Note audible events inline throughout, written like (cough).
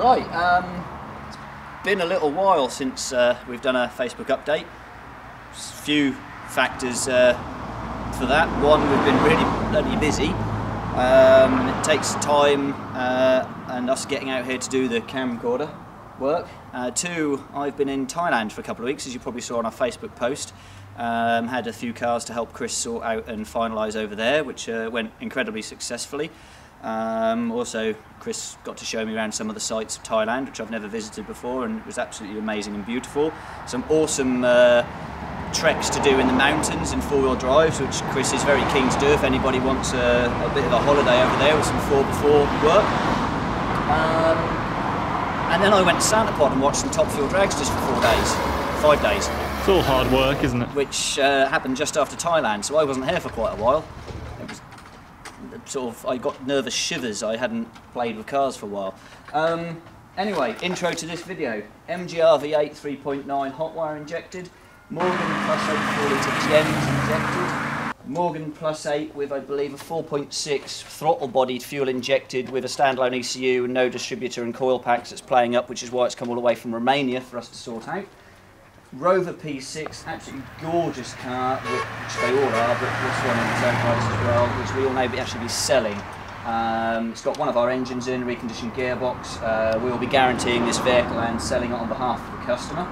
Right, um, it's been a little while since uh, we've done a Facebook update. A few factors uh, for that. One, we've been really bloody busy. Um, it takes time uh, and us getting out here to do the camcorder work. Uh, two, I've been in Thailand for a couple of weeks, as you probably saw on our Facebook post. Um, had a few cars to help Chris sort out and finalise over there, which uh, went incredibly successfully. Um, also, Chris got to show me around some of the sites of Thailand, which I've never visited before, and it was absolutely amazing and beautiful. Some awesome uh, treks to do in the mountains in four-wheel drives, which Chris is very keen to do if anybody wants a, a bit of a holiday over there with some 4x4 work. Um, and then I went to Santa Pod and watched some Top Fuel drags just for four days, five days. It's all hard work, isn't it? Which uh, happened just after Thailand, so I wasn't here for quite a while. Sort of I got nervous shivers. I hadn't played with cars for a while. Um, anyway, intro to this video: MGR V8 3.9 hot wire injected, Morgan plus 8 4 litre GEMS injected, Morgan plus 8 with I believe a 4.6 throttle bodied fuel injected with a standalone ECU and no distributor and coil packs that's playing up, which is why it's come all the way from Romania for us to sort out. Rover P6, absolutely gorgeous car, which they all are, but this one in its own price as well, which we all know we actually be selling. Um, it's got one of our engines in, reconditioned gearbox. Uh, we will be guaranteeing this vehicle and selling it on behalf of the customer.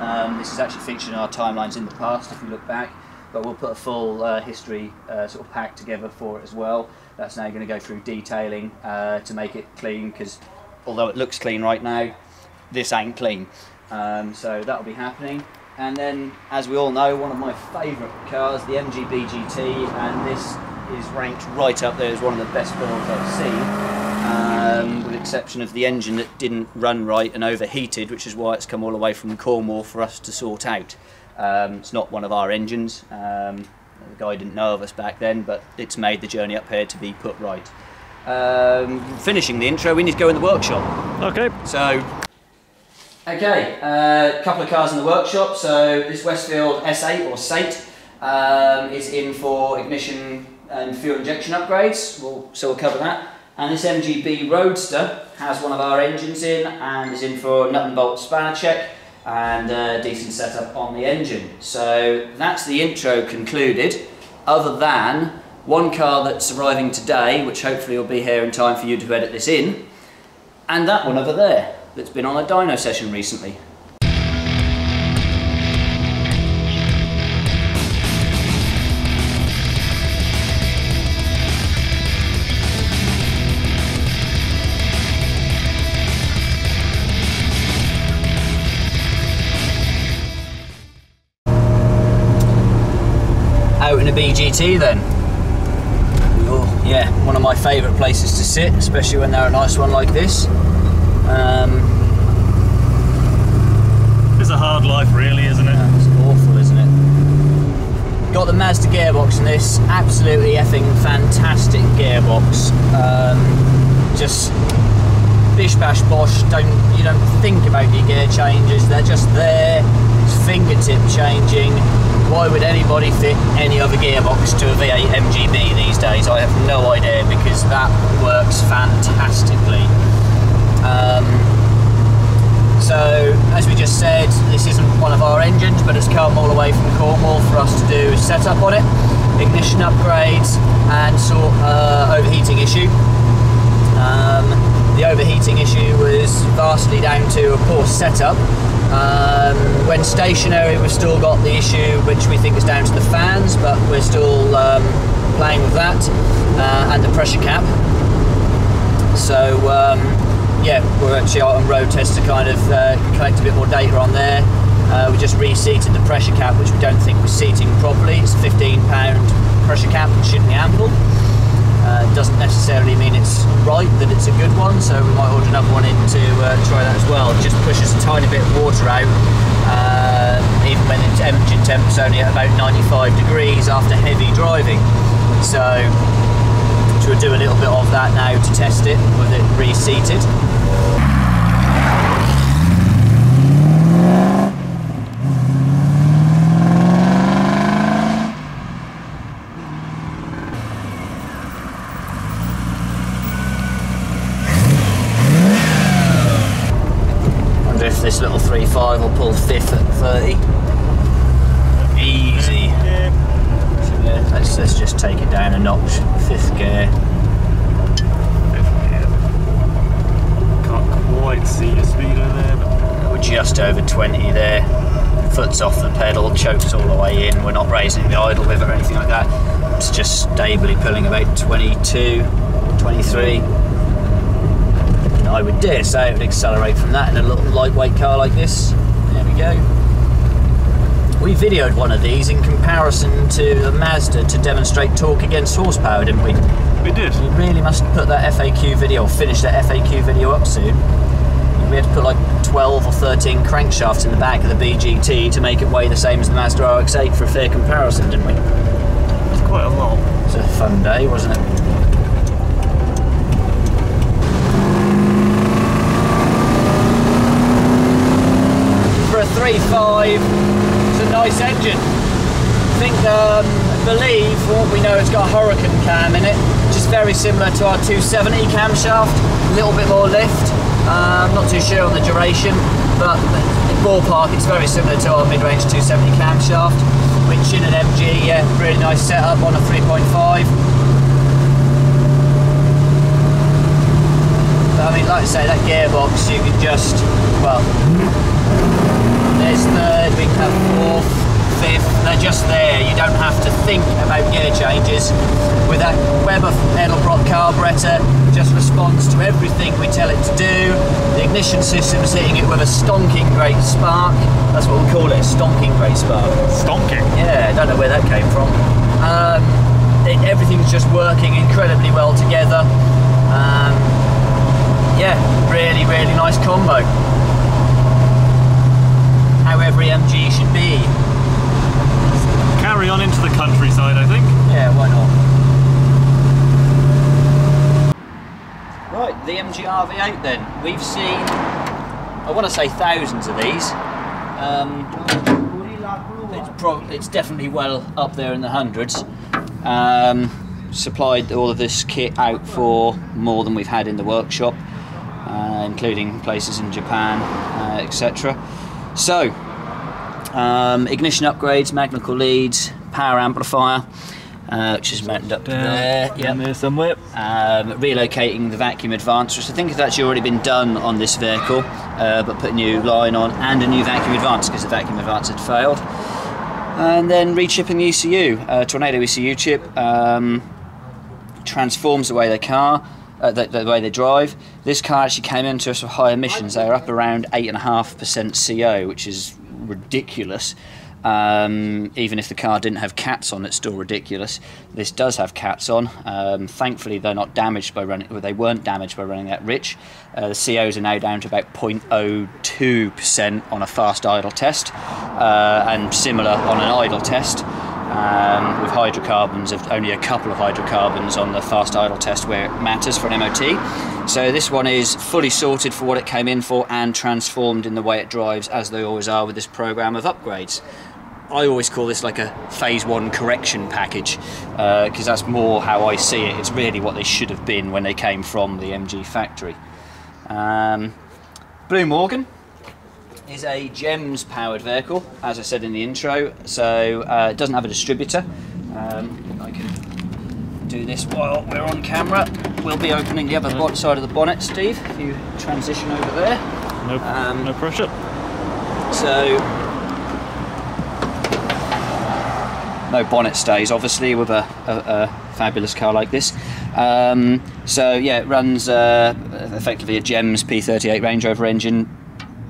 Um, this is actually featured in our timelines in the past, if you look back, but we'll put a full uh, history uh, sort of pack together for it as well. That's now going to go through detailing uh, to make it clean, because although it looks clean right now, this ain't clean. Um, so that'll be happening. And then, as we all know, one of my favourite cars, the MGB GT, and this is ranked right up there as one of the best builds I've seen, um, with exception of the engine that didn't run right and overheated, which is why it's come all the way from Cornwall for us to sort out. Um, it's not one of our engines. Um, the guy didn't know of us back then, but it's made the journey up here to be put right. Um, finishing the intro, we need to go in the workshop. Okay. So Okay, a uh, couple of cars in the workshop. So this Westfield S8 or SEiGHT um, is in for ignition and fuel injection upgrades. We'll, so we'll cover that. And this MGB Roadster has one of our engines in and is in for nut and bolt spanner check and a decent setup on the engine. So that's the intro concluded, other than one car that's arriving today, which hopefully will be here in time for you to edit this in, and that one over there that's been on a dyno session recently. Out in a BGT then. Oh, yeah, one of my favourite places to sit, especially when they're a nice one like this. Um, It's a hard life, really, isn't it? it's awful, isn't it? Got the Mazda gearbox in this, absolutely effing fantastic gearbox. Um, just bish bash bosh. Don't you don't think about your gear changes? They're just there. It's fingertip changing. Why would anybody fit any other gearbox to a V8 MGB these days? I have no idea because that works fantastically. Um, so, as we just said, this isn't one of our engines, but it's come all the way from Cornwall for us to do setup on it, ignition upgrades, and sort uh, overheating issue. Um, the overheating issue was vastly down to a poor setup. Um, when stationary, we've still got the issue, which we think is down to the fans, but we're still um, playing with that, uh, and the pressure cap. So um, yeah, we're actually out on road test to kind of uh, collect a bit more data on there. Uh, we just reseated the pressure cap, which we don't think was seating properly. It's a 15 pound pressure cap, which shouldn't be ample. Uh, doesn't necessarily mean it's right that it's a good one, so we might order another one in to uh, try that as well. It just pushes a tiny bit of water out, uh, even when the engine temp is only at about 95 degrees after heavy driving. So so we'll do a little bit of that now to test it with it reseated if this little 3.5 will pull 50 stably pulling about 22, 23. I would dare say it would accelerate from that in a little lightweight car like this. There we go. We videoed one of these in comparison to the Mazda to demonstrate torque against horsepower, didn't we? we did. We really must put that FAQ video, or finish that FAQ video up soon. We had to put like 12 or 13 crankshafts in the back of the BGT to make it weigh the same as the Mazda RX-8 for a fair comparison, didn't we? It's quite a lot. It was a fun day, wasn't it? For a 3.5, it's a nice engine. I think, um, believe, what we know, it's got a Hurricane cam in it, which is very similar to our 270 camshaft, a little bit more lift. Uh, I'm not too sure on the duration, but in ballpark, it's very similar to our mid-range 270 camshaft, which in an MG, yeah, really nice setup on a 3.5. But I mean, like I say, that gearbox, you can just, well, there's third, we have fourth, fifth, they're just there. You don't have to think about gear changes. With that Weber Edelbrock carburetor, just responds to everything we tell it to do. The ignition system's hitting it with a stonking great spark. That's what we call it, a stonking great spark. Stonking. Yeah, I don't know where that came from. Um, it, everything's just working incredibly well together. Um, yeah, really, really nice combo. How every MG should be. Carry on into the countryside, I think. Yeah, why not? Right, the MG RV8 then. We've seen, I want to say thousands of these. Um, it's, it's definitely well up there in the hundreds. Um, supplied all of this kit out for more than we've had in the workshop, uh, including places in Japan, uh, etc. So, um, ignition upgrades, Magnecor leads, power amplifier, uh, which is mounted up there. in there somewhere. Um, relocating the vacuum advance, which I think has actually already been done on this vehicle, uh, but put a new line on and a new vacuum advance because the vacuum advance had failed. And then rechipping the ECU, uh, Tornado ECU chip, um, transforms the way they car, uh, the, the way they drive. This car actually came into us with high emissions. They were up around eight and a half percent CO, which is ridiculous. Um, even if the car didn't have cats on, it's still ridiculous. This does have cats on. Um, thankfully, they're not damaged by running. Well, they weren't damaged by running that rich. Uh, the COs are now down to about 0.02% on a fast idle test, uh, and similar on an idle test. Um, with hydrocarbons, of only a couple of hydrocarbons on the fast idle test where it matters for an MOT. So this one is fully sorted for what it came in for and transformed in the way it drives, as they always are with this program of upgrades. I always call this like a phase one correction package because that's more how I see it. It's really what they should have been when they came from the MG factory. Um, Blue Morgan is a GEMS powered vehicle, as I said in the intro, so uh, it doesn't have a distributor. Um, I can do this while we're on camera. We'll be opening the other side of the bonnet, Steve, if you transition over there. No, Um, no pressure. So, no bonnet stays, obviously, with a, a, a fabulous car like this. Um, so, yeah, it runs uh, effectively a GEMS P38 Range Rover engine.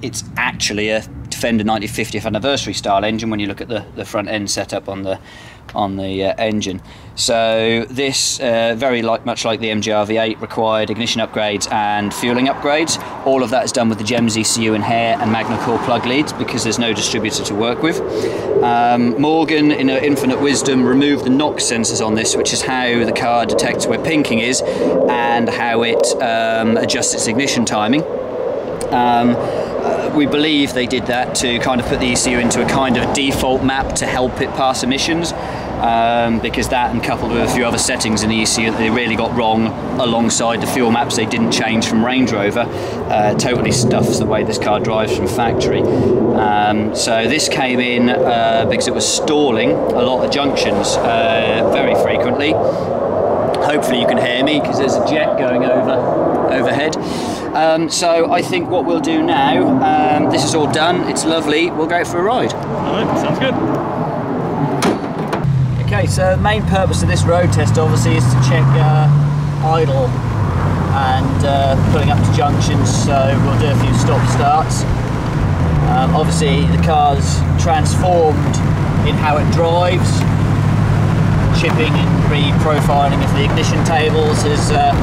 It's actually a Defender 90 50th anniversary style engine when you look at the, the front end setup on the on the uh, engine. So this, uh, very like much like the MGR V8, required ignition upgrades and fueling upgrades. All of that is done with the GEMS ECU and hair and Magnecor plug leads because there's no distributor to work with. Um, Morgan, in her infinite wisdom, removed the knock sensors on this, which is how the car detects where pinking is and how it um, adjusts its ignition timing. Um, we believe they did that to kind of put the ECU into a kind of default map to help it pass emissions. um, because that and coupled with a few other settings in the ECU that they really got wrong alongside the fuel maps they didn't change from Range Rover uh, totally stuffs the way this car drives from factory. Um, so this came in uh, because it was stalling a lot of junctions uh, very frequently. Hopefully you can hear me because there's a jet going over overhead. Um, so I think what we'll do now, um, this is all done, it's lovely, we'll go out for a ride. Alright, sounds good. Okay, so the main purpose of this road test obviously is to check uh, idle and uh, pulling up to junctions, so we'll do a few stop starts. Um, obviously the car's transformed in how it drives, chipping and re-profiling of the ignition tables is uh,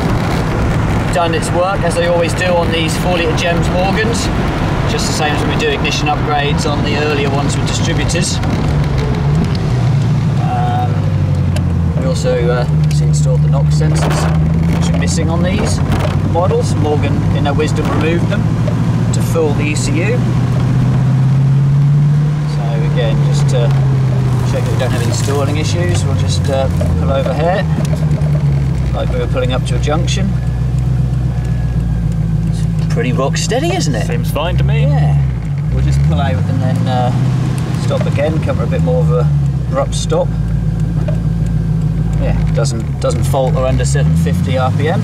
done its work as they always do on these 4 litre Gems Morgans, just the same as when we do ignition upgrades on the earlier ones with distributors. We also uh, installed the knock sensors, which are missing on these models. Morgan, in their wisdom, removed them to fool the ECU. So again, just to check that we don't have any stalling issues, we'll just uh, pull over here, like we were pulling up to a junction. Pretty rock steady, isn't it? Seems fine to me. Yeah. We'll just pull out and then uh, stop again, come cover a bit more of a abrupt stop. Yeah, doesn't doesn't falter under 750 RPM.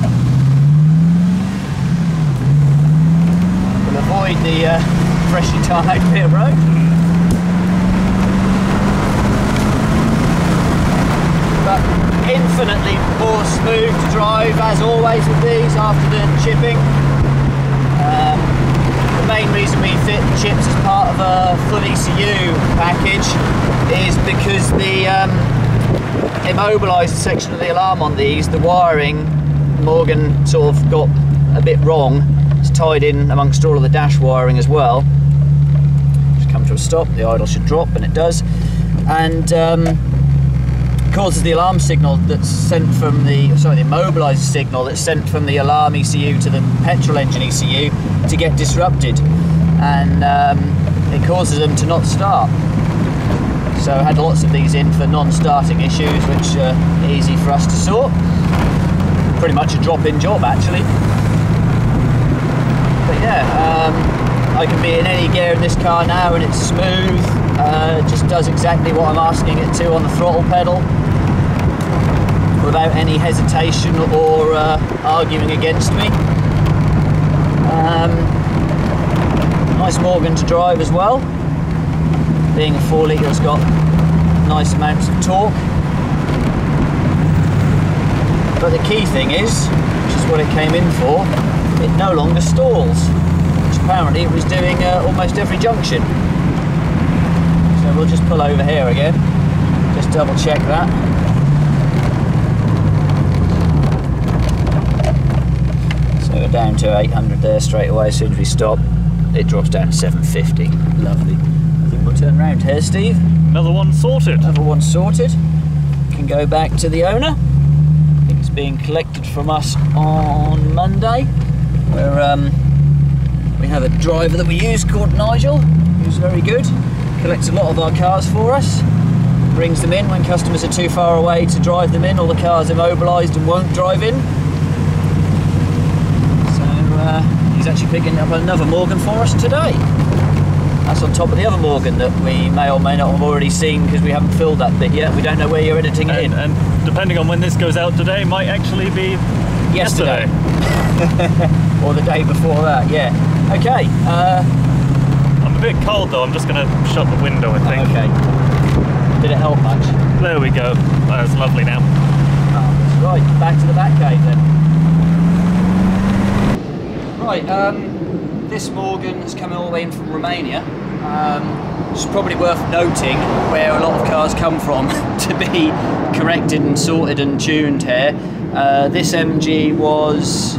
We'll avoid the uh, freshly tarred (laughs) bit of road. But infinitely more smooth to drive as always with these after the chipping. The main reason we fit chips as part of a full ECU package is because the um, immobilised section of the alarm on these, the wiring, Morgan sort of got a bit wrong. It's tied in amongst all of the dash wiring as well. Just come to a stop, the idle should drop, and it does. And um, causes the alarm signal that's sent from the, sorry, the immobilised signal that's sent from the alarm ECU to the petrol engine ECU to get disrupted. And um, it causes them to not start. So I had lots of these in for non-starting issues, which are easy for us to sort. Pretty much a drop-in job, actually. But yeah, um, I can be in any gear in this car now, and it's smooth. Uh, just does exactly what I'm asking it to on the throttle pedal, without any hesitation or uh, arguing against me. Um, nice Morgan to drive as well being a 4 litre it's got nice amounts of torque. But the key thing is, which is what it came in for, it no longer stalls, which apparently it was doing uh, almost every junction. So we'll just pull over here again, just double check that. So we're down to 800 there straight away as soon as we stop. It drops down to 750. Lovely. I think we'll turn around here, Steve. Another one sorted. Another one sorted. Can go back to the owner. I think it's being collected from us on Monday. Where um, we have a driver that we use called Nigel, who's very good. Collects a lot of our cars for us. Brings them in when customers are too far away to drive them in, or the car's immobilised and won't drive in. So uh, he's actually picking up another Morgan for us today. That's on top of the other Morgan that we may or may not have already seen because we haven't filled that bit yet. We don't know where you're editing it And, in. and depending on when this goes out today, might actually be Yesterday. yesterday. (laughs) or the day before that, yeah. Okay, uh, I'm a bit cold though. I'm just gonna shut the window. I think. okay. Did it help much? There we go. That's lovely now. Oh, that's right, back to the back cave then. Right, um, this Morgan is coming all the way in from Romania. Um, it's probably worth noting where a lot of cars come from (laughs) to be corrected and sorted and tuned here. Uh, this MG was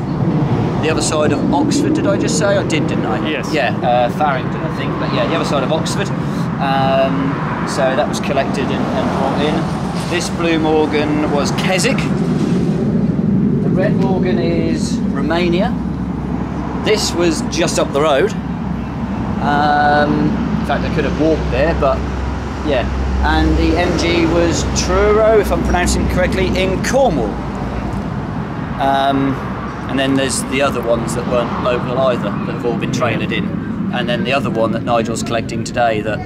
the other side of Oxford, did I just say? I did, didn't I? Yes. Yeah, uh, Faringdon, I think, but yeah, the other side of Oxford. Um, so that was collected and, and brought in. This Blue Morgan was Keswick. The Red Morgan is Romania. This was just up the road. Um, in fact, I could have walked there, but yeah, and the MG was Truro, if I'm pronouncing correctly, in Cornwall. Um, and then there's the other ones that weren't local either, that have all been trailered in. And then the other one that Nigel's collecting today that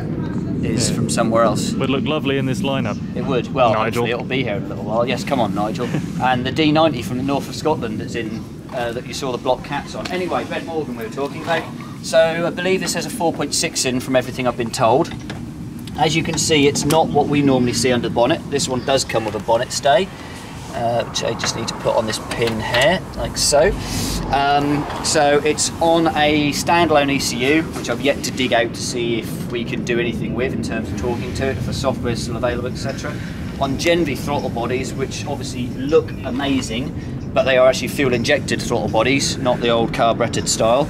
is Yeah. from somewhere else. Would look lovely in this lineup. It would. Well, Nigel. it'll be here in a little while. Yes, come on, Nigel. (laughs) and the D90 from the north of Scotland that's in uh, that you saw the block cats on. Anyway, Ben Morgan we were talking about. So I believe this has a 4.6 in from everything I've been told. As you can see, it's not what we normally see under the bonnet. This one does come with a bonnet stay, uh, which I just need to put on this pin here, like so. Um, so it's on a standalone ECU, which I've yet to dig out to see if we can do anything with in terms of talking to it, if the software is still available, etc. On Jenvey throttle bodies, which obviously look amazing, but they are actually fuel injected throttle bodies, not the old carburetted style.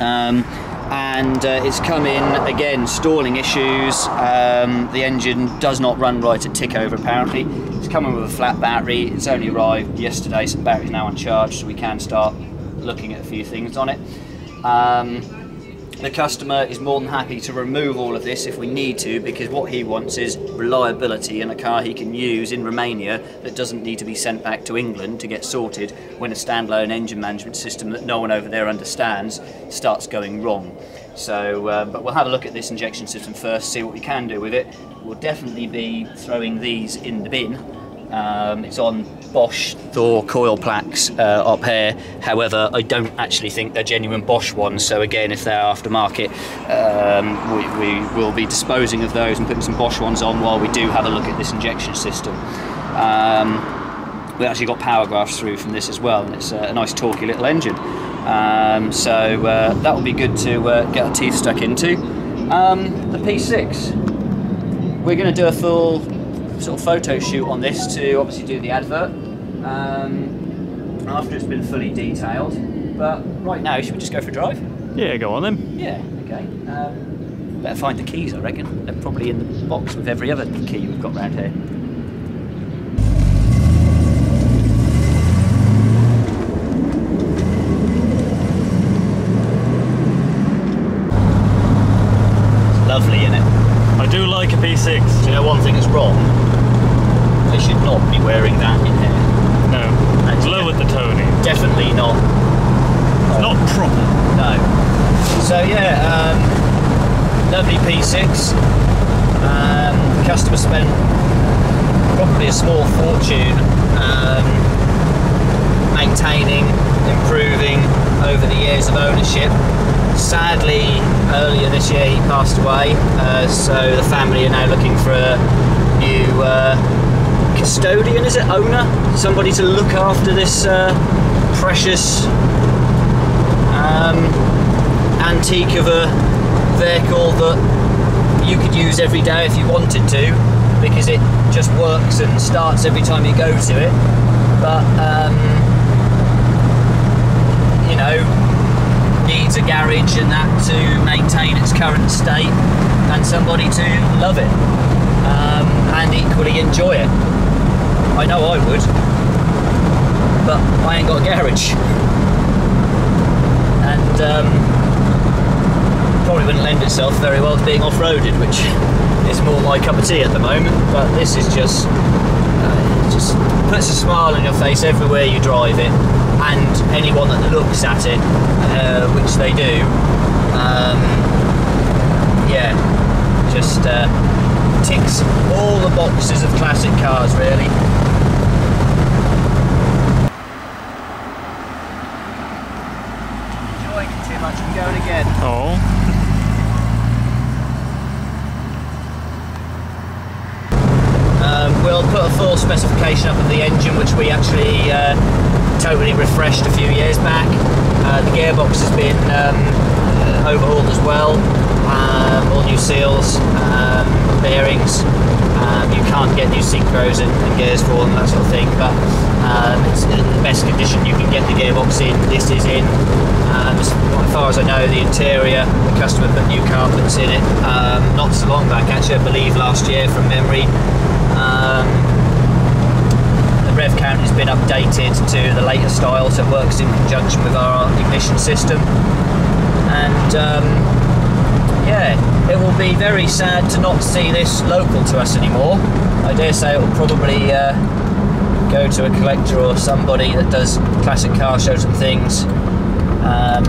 Um, and uh, it's come in again stalling issues. Um, the engine does not run right at tick over apparently. It's coming with a flat battery. It's only arrived yesterday, so the battery's now on charge, so we can start looking at a few things on it. Um, the customer is more than happy to remove all of this if we need to because what he wants is reliability in a car he can use in Romania that doesn't need to be sent back to England to get sorted when a standalone engine management system that no one over there understands starts going wrong. So, uh, but we'll have a look at this injection system first, see what we can do with it. We'll definitely be throwing these in the bin um, it's on Bosch Thor coil plaques uh, up here. However, I don't actually think they're genuine Bosch ones. So again, if they're aftermarket, um, we, we will be disposing of those and putting some Bosch ones on while we do have a look at this injection system. Um, we actually got power graphs through from this as well, and it's a, nice talky little engine. Um, so uh, that will be good to uh, get our teeth stuck into. Um, the P6, we're going to do a full sort of photo shoot on this to obviously do the advert um, after it's been fully detailed. But right now, should we just go for a drive? Yeah, go on then. Yeah, okay. Um, better find the keys, I reckon. They're probably in the box with every other key we've got around here. It's lovely, isn't it? I do like a P6. Do you know one thing that's wrong? Should not be wearing that in here. No. That's- Lowered the toning. Definitely not. It's not proper. No. So yeah, um, lovely P6. Um, customer spent probably a small fortune um, maintaining, improving over the years of ownership. Sadly, earlier this year he passed away, uh, so the family are now looking for a new uh, custodian, is it owner? Somebody to look after this uh, precious um, antique of a vehicle that you could use every day if you wanted to because it just works and starts every time you go to it but um, you know needs a garage and that to maintain its current state and somebody to love it um, and equally enjoy it I know I would but I ain't got a garage and um, probably wouldn't lend itself very well to being off-roaded, which is more my cup of tea at the moment. But this is just uh, it just puts a smile on your face everywhere you drive it, and anyone that looks at it, uh, which they do, um, yeah, just uh, ticks all the boxes of classic cars, really. Enjoying it too much. I'm going again. Oh. Um, we'll put a full up of the engine, which we actually uh, totally refreshed a few years back. Uh, the gearbox has been um, uh, overhauled as well. Um, all new seals, um, bearings. Um, you can't get new synchros and, and gears for them, that sort of thing. But um, it's in the best condition you can get the gearbox in. This is in. Um, as far as I know, the interior, the customer put new carpets in it not so long back, actually, I believe last year from memory. Um, rev count has been updated to the later style, so it works in conjunction with our ignition system. And um, yeah, yeah, it will be very sad to not see this local to us anymore. I dare say it will probably uh, go to a collector or somebody that does classic car shows and things. Um,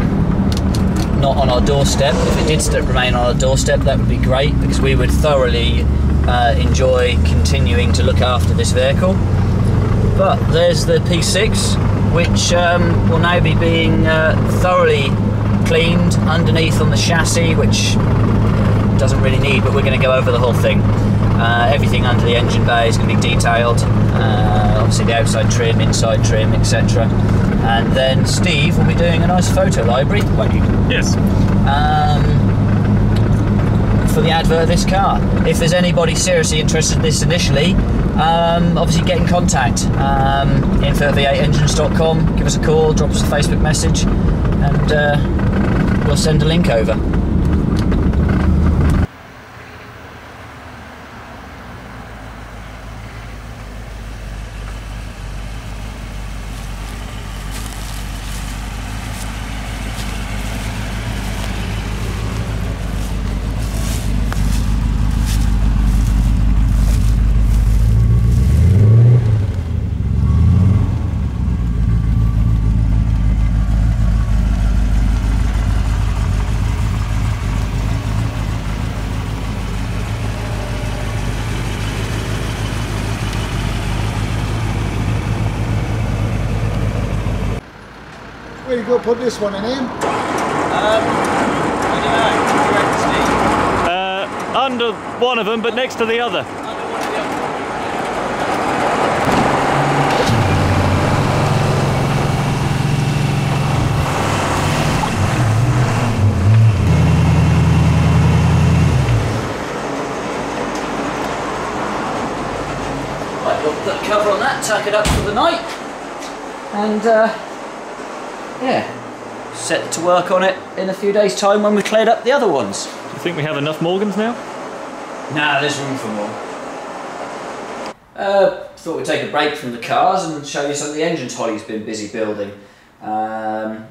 not on our doorstep. If it did still remain on our doorstep, that would be great because we would thoroughly uh, enjoy continuing to look after this vehicle. But there's the P6, which um, will now be being uh, thoroughly cleaned underneath on the chassis, which doesn't really need, but we're going to go over the whole thing. Uh, everything under the engine bay is going to be detailed. Uh, obviously, the outside trim, inside trim, etc. And then Steve will be doing a nice photo library, won't you? Yes. Um, for the advert of this car. If there's anybody seriously interested in this initially, um, obviously get in contact. Um, info at v8engines.com, give us a call, drop us a Facebook message, and uh, we'll send a link over. Where you go put this one in, Ian? Uh, under one of them, but next to the other. Right, we'll put a cover on that, tuck it up for the night, and uh, yeah, set to work on it in a few days' time when we've cleared up the other ones. Do you think we have enough Morgans now? Nah, there's room for more. Uh, thought we'd take a break from the cars and show you some of the engines Holly's been busy building. Um,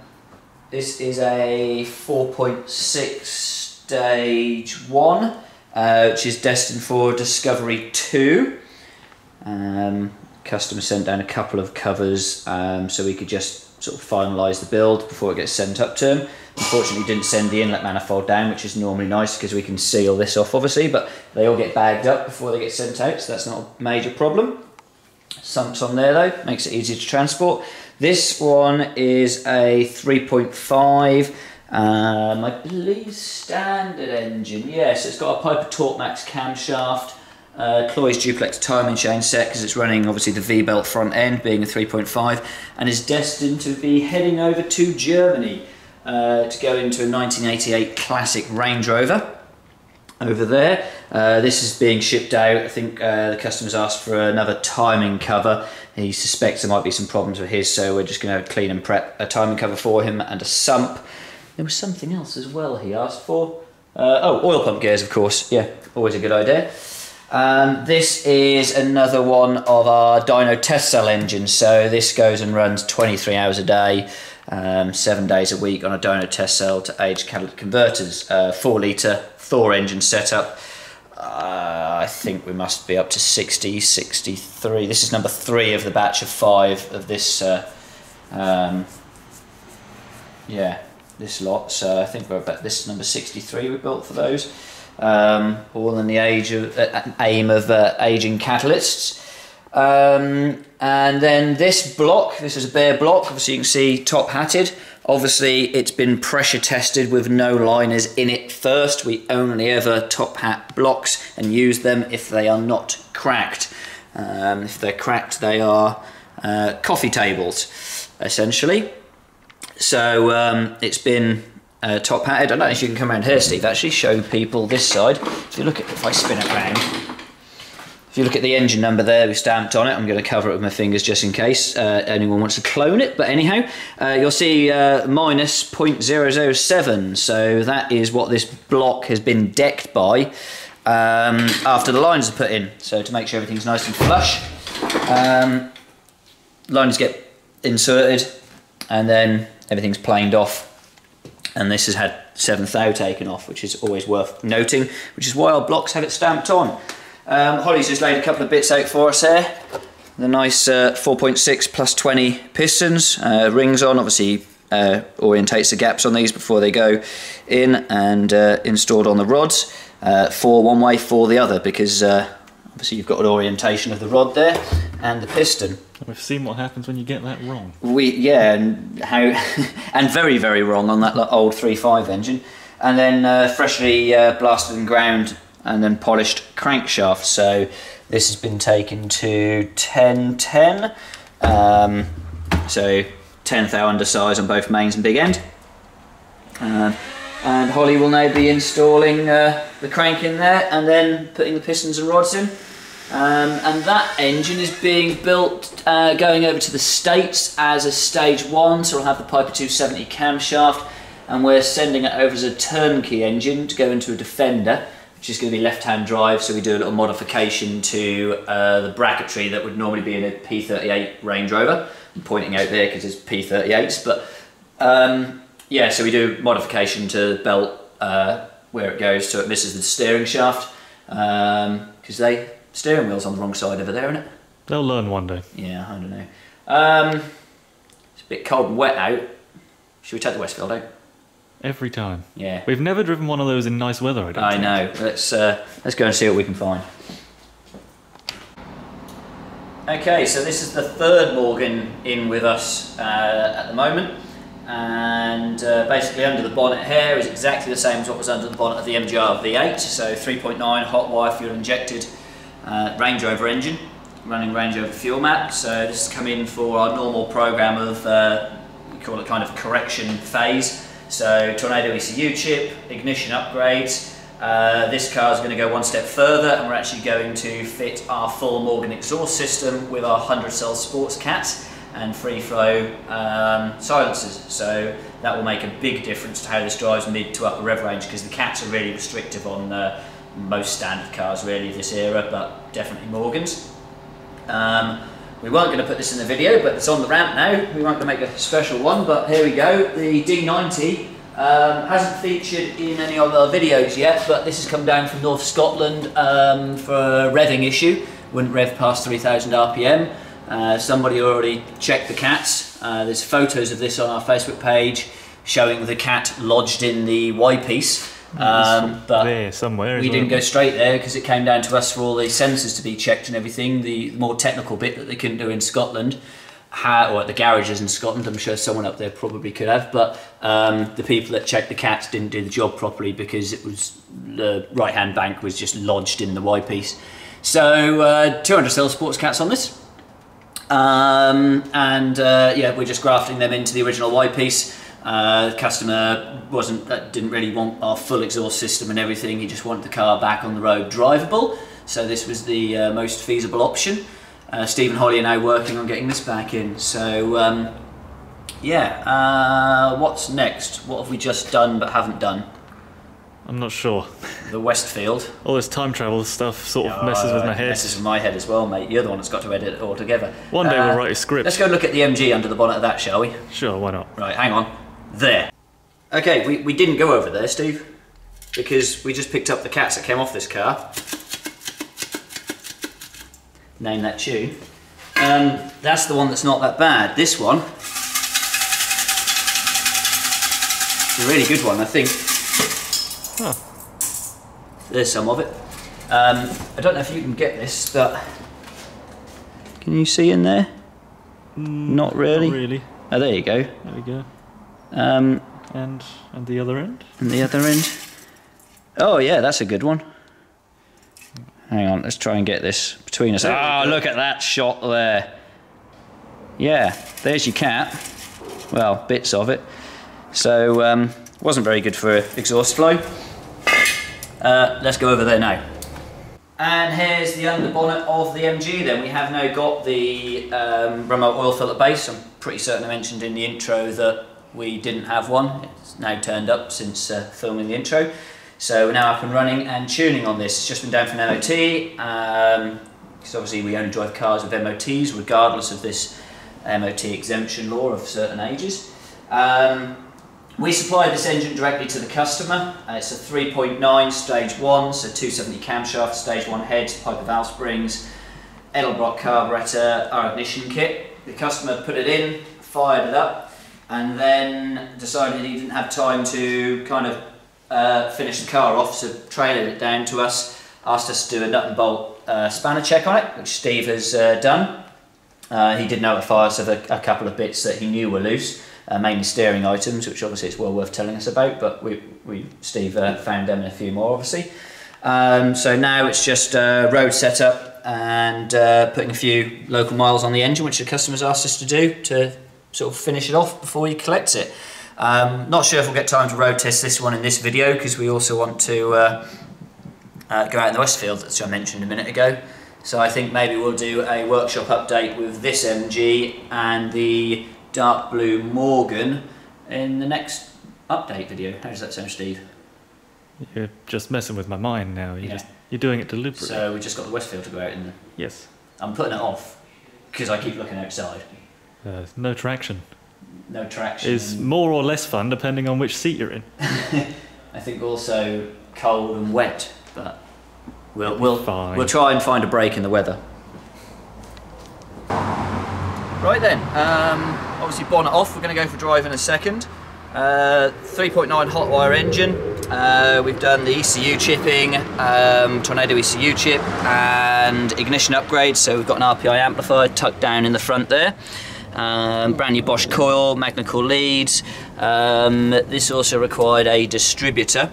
this is a 4.6 stage 1, uh, which is destined for Discovery 2. Um, customer sent down a couple of covers um, so we could just sort of finalise the build before it gets sent up to him. Unfortunately, didn't send the inlet manifold down, which is normally nice because we can seal this off, obviously, but they all get bagged up before they get sent out, so that's not a major problem. Sumps on there though, makes it easy to transport. This one is a 3.5, um, I believe standard engine. Yes, it's got a Piper Torque Max camshaft. Uh, Cloyes duplex timing chain set because it's running obviously the V-belt front end being a 3.5 and is destined to be heading over to Germany uh, to go into a 1988 classic Range Rover over there. Uh, this is being shipped out. I think uh, the customer's asked for another timing cover. He suspects there might be some problems with his, so we're just going to clean and prep a timing cover for him and a sump. There was something else as well he asked for. Uh, oh, oil pump gears, of course. Yeah, always a good idea. Um, this is another one of our dyno test cell engines. So this goes and runs 23 hours a day, um, seven days a week on a dyno test cell to age catalytic converters. Uh, four litre Thor engine setup. Uh, I think we must be up to 60, 63. This is number three of the batch of five of this. Uh, um, yeah, this lot. So I think we're about this is number 63 we built for those. Um, all in the age of uh, aim of uh, aging catalysts. Um, and then this block, this is a bare block, obviously you can see top hatted. Obviously it's been pressure tested with no liners in it first. We only ever top hat blocks and use them if they are not cracked. Um, if they're cracked they are uh, coffee tables essentially. So um, it's been uh, top hatted. I don't know if you can come around here Steve, actually show people this side. If you look at, if I spin it round, if you look at the engine number there, we stamped on it. I'm going to cover it with my fingers just in case uh, anyone wants to clone it. But anyhow, uh, you'll see uh, minus 0.007. So that is what this block has been decked by um, after the lines are put in. So to make sure everything's nice and flush, um, lines get inserted and then everything's planed off. And this has had seventh thou taken off, which is always worth noting, which is why our blocks have it stamped on. Um, Holly's just laid a couple of bits out for us here. The nice uh, 4.6 plus 20 pistons, uh, rings on, obviously uh, orientates the gaps on these before they go in and uh, installed on the rods. Uh, four one way, four the other, because uh, obviously you've got an orientation of the rod there and the piston. We've seen what happens when you get that wrong. We yeah, and how (laughs) and very very wrong on that old 3.5 engine, and then uh, freshly uh, blasted and ground and then polished crankshaft. So this has been taken to 1010, um, so 10 thou undersize on both mains and big end. Uh, and Holly will now be installing uh, the crank in there and then putting the pistons and rods in. Um, and that engine is being built uh, going over to the States as a stage one, so we'll have the Piper 270 camshaft, and we're sending it over as a turnkey engine to go into a Defender, which is going to be left-hand drive, so we do a little modification to uh, the bracketry that would normally be in a P38 Range Rover. I'm pointing out there because it's P38s, but um, yeah, so we do modification to belt uh, where it goes so it misses the steering shaft, because they steering wheel's on the wrong side over there, isn't it? They'll learn one day. Yeah, I don't know. Um, it's a bit cold and wet out. Should we take the Westfield out? Every time. Yeah. We've never driven one of those in nice weather, I don't I know. Let's uh, let's go and see what we can find. Okay, so this is the third Morgan in with us uh, at the moment, and uh, basically under the bonnet here is exactly the same as what was under the bonnet of the MGR V8. So 3.9 hot wire fuel injected uh, Range Rover engine, running Range Rover fuel map. So this has come in for our normal program of uh, we call it kind of correction phase. So tornado ECU chip, ignition upgrades. Uh, this car is going to go one step further and we're actually going to fit our full Morgan exhaust system with our 100 cell sports cat and free flow um, silencers. So that will make a big difference to how this drives mid to upper rev range because the cats are really restrictive on uh, most standard cars really this era, but definitely Morgans. Um, we weren't going to put this in the video, but it's on the ramp now. We weren't going to make a special one, but here we go. The D90 um, hasn't featured in any of our videos yet, but this has come down from North Scotland um, for a revving issue. Wouldn't rev past 3,000 RPM. Uh, somebody already checked the cats. Uh, there's photos of this on our Facebook page showing the cat lodged in the Y piece. Um, but there somewhere. we didn't well. go straight there because it came down to us for all the sensors to be checked and everything. The more technical bit that they couldn't do in Scotland, how, or at the garages in Scotland, I'm sure someone up there probably could have. But um, the people that checked the cats didn't do the job properly because it was the right hand bank was just lodged in the Y piece. So uh, 200 cell sports cats on this. Um, and uh, yeah, we're just grafting them into the original Y piece. Uh, customer wasn't uh, didn't really want our full exhaust system and everything. He just wanted the car back on the road drivable. So this was the uh, most feasible option. Uh, Steve and Holly are now working on getting this back in. So um, yeah, uh, what's next? What have we just done but haven't done? I'm not sure. The Westfield. All this time travel stuff sort of messes with Uh, my head. Messes with my head as well, mate. You're the one that's got to edit it all together. One day Uh, we'll write a script. Let's go look at the MG under the bonnet of that, shall we? Sure, why not? Right, hang on. There. Okay, we, we didn't go over there, Steve, because we just picked up the cats that came off this car. Name that tune. Um, that's the one that's not that bad. This one, it's a really good one, I think. Huh. There's some of it. Um, I don't know if you can get this, but can you see in there? not really. Not really. Oh, there you go. There we go. Um, And and the other end. and the other end. Oh yeah, that's a good one. Hang on, let's try and get this between us. There we Ah, go. look at that shot there. Yeah, there's your cat. Well, bits of it. So, um, wasn't very good for exhaust flow. Uh, let's go over there now. And here's the underbonnet of the MG then. We have now got the um, remote oil filter base. I'm pretty certain I mentioned in the intro that we didn't have one. It's now turned up since uh, filming the intro. So we're now up and running and tuning on this. It's just been down for an MOT. Um, because obviously we only drive cars with MOTs regardless of this MOT exemption law of certain ages. Um, we supply this engine directly to the customer. Uh, it's a 3.9 stage 1, so 270 camshaft, stage 1 heads, Piper valve springs, Edelbrock carburetor, our ignition kit. The customer put it in, fired it up, and then decided he didn't have time to kind of uh, finish the car off, so trailered it down to us, asked us to do a nut and bolt uh, spanner check on it, which Steve has uh, done. Uh, he did notify us of a, a couple of bits that he knew were loose uh, mainly steering items, which obviously it's well worth telling us about. But we, we Steve uh, found them and a few more, obviously. Um, so now it's just uh, road setup and uh, putting a few local miles on the engine, which the customers asked us to do to sort of finish it off before he collects it. Um, not sure if we'll get time to road test this one in this video because we also want to uh, uh, go out in the Westfield, as I mentioned a minute ago. So I think maybe we'll do a workshop update with this MG and the dark blue Morgan in the next update video. How does that sound, Steve? You're just messing with my mind now. You're Yeah. just you're doing it deliberately. So we just got the Westfield to go out in. yes. I'm putting it off because I keep looking outside. Uh, no traction. No traction. Is more or less fun depending on which seat you're in. (laughs) I think also cold and wet, but we'll we'll we'll try and find a break in the weather. Right then, um, obviously bonnet off. We're going to go for drive in a second. Uh, 3.9 hot wire engine. Uh, we've done the ECU chipping, um, Tornado ECU chip, and ignition upgrade. So we've got an RPI amplifier tucked down in the front there. Um, brand new Bosch coil, Magnecor leads. Um, this also required a distributor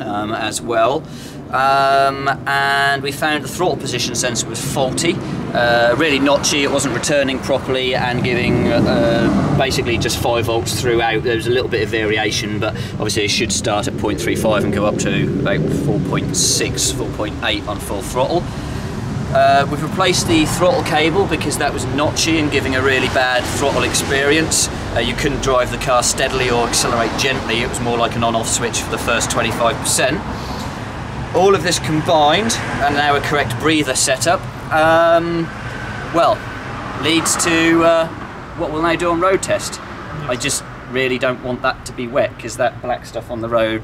um, as well. Um, and we found the throttle position sensor was faulty, uh, really notchy, it wasn't returning properly and giving uh, basically just 5 volts throughout. There was a little bit of variation, but obviously it should start at 0.35 and go up to about 4.6, 4.8 on full throttle. Uh, we've replaced the throttle cable because that was notchy and giving a really bad throttle experience. Uh, you couldn't drive the car steadily or accelerate gently, it was more like an on-off switch for the first 25%. All of this combined, and now a correct breather setup, um, well, leads to uh, what we'll now do on road test. I just really don't want that to be wet because that black stuff on the road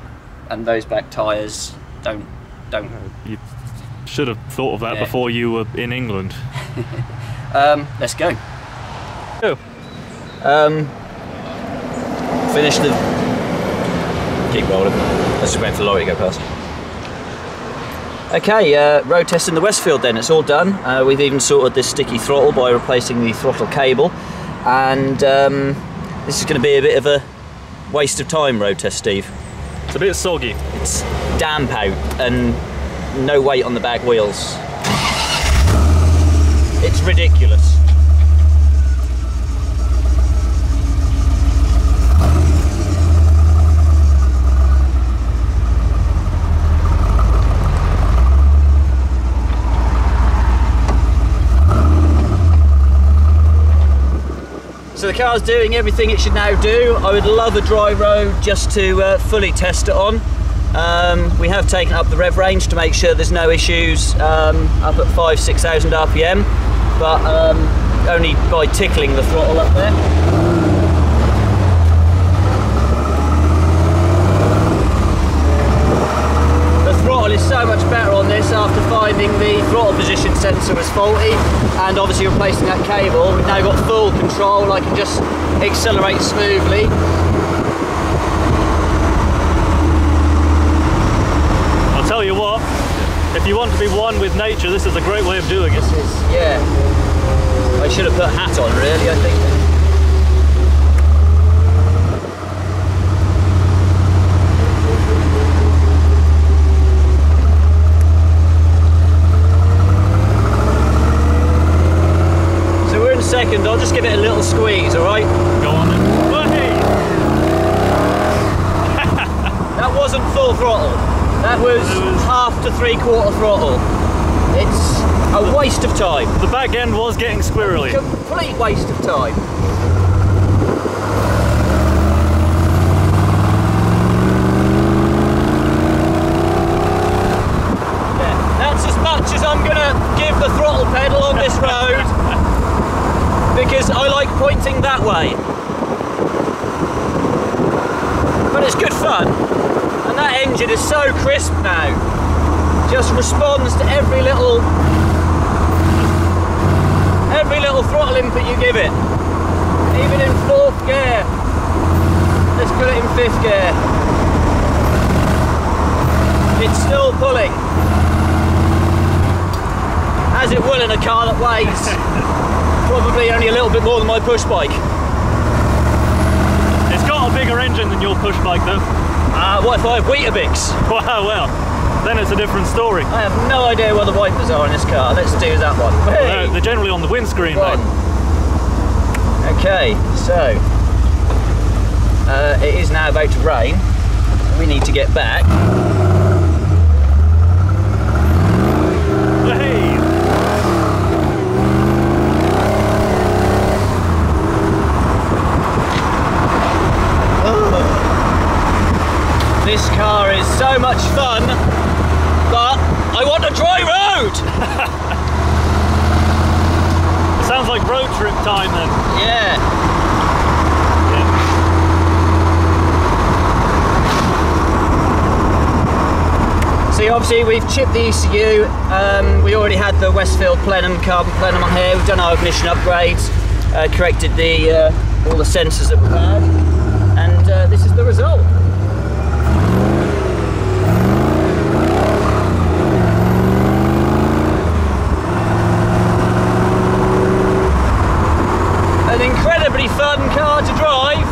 and those black tyres don't don't You should have thought of that Yeah. before you were in England. (laughs) Um, let's go. Go. Um, finish the. Keep rolling. Let's just wait for the lorry to go past. Okay, uh, road test in the Westfield then, it's all done. Uh, we've even sorted this sticky throttle by replacing the throttle cable. And um, this is going to be a bit of a waste of time road test, Steve. It's a bit soggy. It's damp out and no weight on the back wheels. It's ridiculous. The car's doing everything it should now do. I would love a dry road just to uh, fully test it on. Um, we have taken up the rev range to make sure there's no issues um, up at five, 6,000 RPM, but um, only by tickling the throttle up there. The throttle is so much better this after finding the throttle position sensor was faulty and obviously replacing that cable. We've now got full control, I can just accelerate smoothly. I'll tell you what, if you want to be one with nature, this is a great way of doing it. Yeah. I should have put a hat on really, I think. So we're in second, I'll just give it a little squeeze, alright? Go on then. (laughs) That wasn't full throttle. That was was- half to three quarter throttle. It's a waste of time. The back end was getting squirrely. Complete waste of time. Yeah, that's as much as I'm gonna give the throttle pedal on this (laughs) road because I like pointing that way. But it's good fun. And that engine is so crisp now. Just responds to every little every little throttle input you give it. Even in fourth gear. Let's put it in fifth gear. It's still pulling. As it will in a car that weighs (laughs) probably only a little bit more than my push bike. It's got a bigger engine than your push bike though. Uh, what if I have Weetabix? (laughs) Wow, well, then it's a different story. I have no idea where the wipers are in this car. Let's do that one. They're, they're generally on the windscreen, One. mate. Okay, so uh, it is now about to rain. We need to get back. Hey, This car is so much fun, but I want a dry road. (laughs) sounds like road trip time then. Yeah. See, obviously we've chipped the ECU. Um, we already had the Westfield plenum, carbon plenum on here. We've done our ignition upgrades, uh, corrected the uh, all the sensors that we had, and uh, this is the result. An incredibly fun car to drive.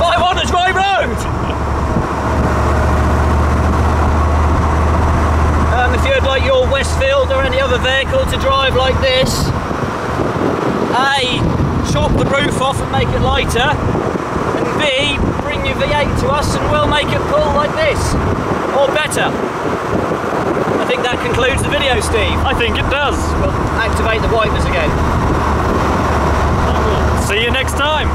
But I want a dry road. Um, if you'd like your Westfield or any other vehicle to drive like this, A, chop the roof off and make it lighter, and B, bring your V8 to us and we'll make it pull like this, or better. I think that concludes the video, Steve. I think it does. We'll activate the wipers again. See you next time.